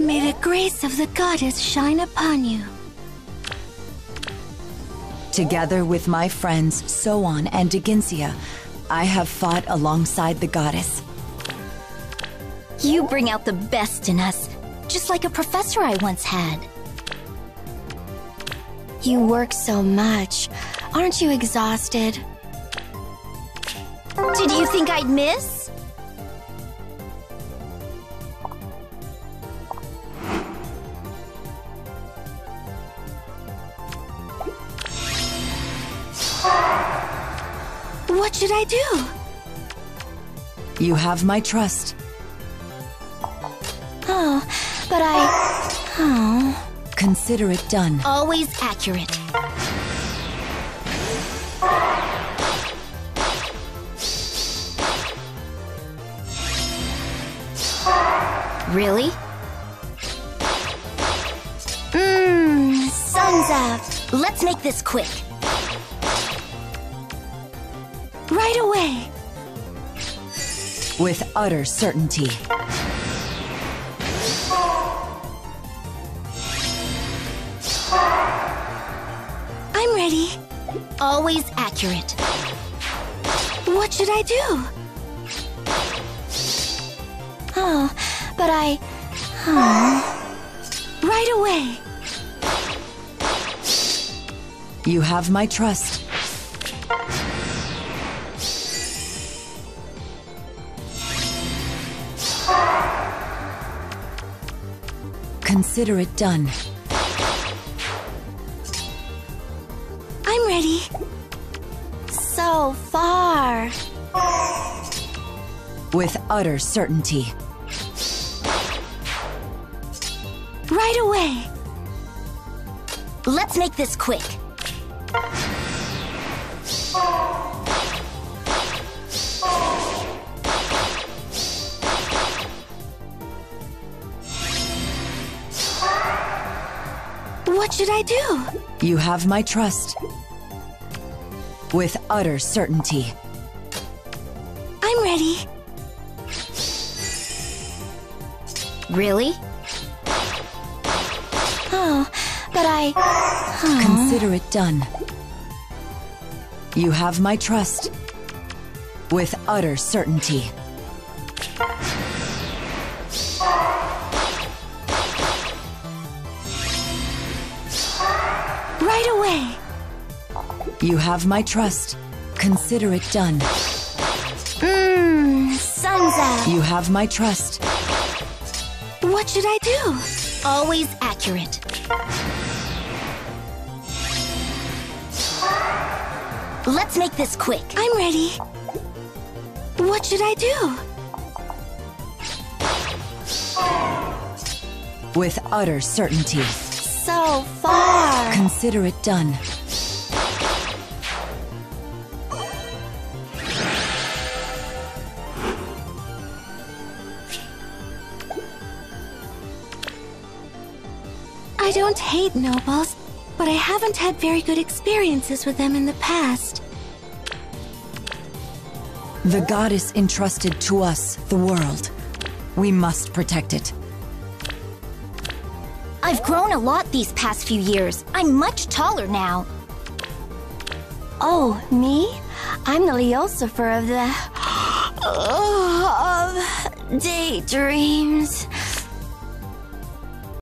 May the grace of the goddess shine upon you. Together with my friends Soan and Deginsia, I have fought alongside the goddess. You bring out the best in us, just like a professor I once had. You work so much. Aren't you exhausted? Did you think I'd miss? What should I do? You have my trust. Oh, but I... Oh... Consider it done. Always accurate. Really? Mmm, sun's up. Let's make this quick. Right away. With utter certainty. I'm ready. Always accurate. What should I do? Oh, but I... Oh. Right away. You have my trust. Consider it done. I'm ready. So far. With utter certainty. Right away. Let's make this quick. What should I do? You have my trust. With utter certainty. I'm ready. Really? Oh, but I... Oh. Consider it done. You have my trust. With utter certainty. Right away. You have my trust. Consider it done. Mmm, sun's out. You have my trust. What should I do? Always accurate. Let's make this quick. I'm ready. What should I do? With utter certainty. So far. Consider it done. I don't hate nobles, but I haven't had very good experiences with them in the past. The goddess entrusted to us the world. We must protect it. I've grown a lot these past few years. I'm much taller now. Oh, me? I'm the Leosifer of the... of daydreams.